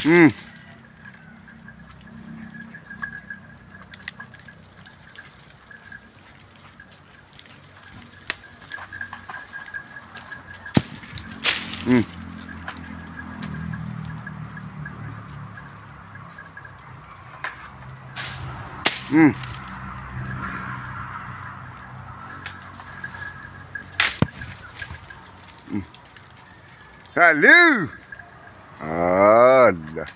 Mm. Mm. Mm. Hello. Yan.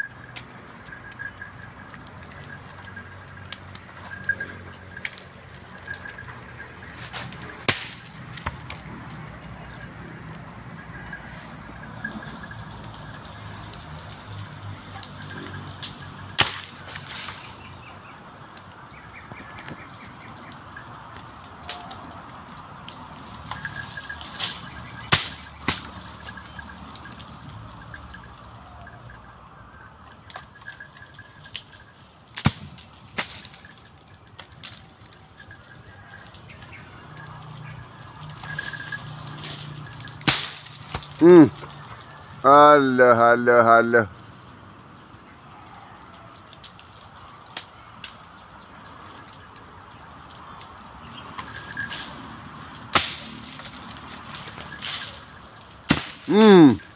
Mm. Allah, Allah, Allah. Mm.